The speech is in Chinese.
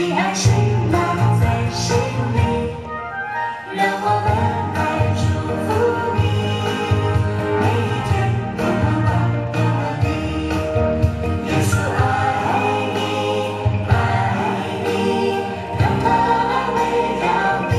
你爱吃在心里让我们来祝福你每天都爱你爱你让围绕你